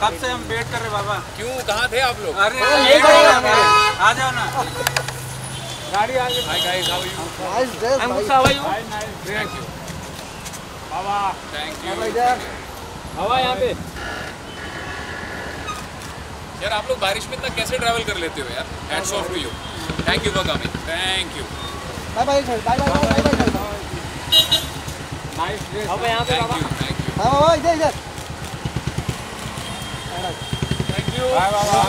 कब से हम वेट कर रहे बाबा क्यों कहाँ थे आप लोग अरे आ जाओ ना गाड़ी आ बाबा पे यार आप लोग बारिश में इतना कैसे ट्रैवल कर लेते हो यार hats off to you thank you for coming thank you bye bye bye bye हवा यहाँ पे बाबा। हाँ बाबा इधर इधर। Thank you bye Baba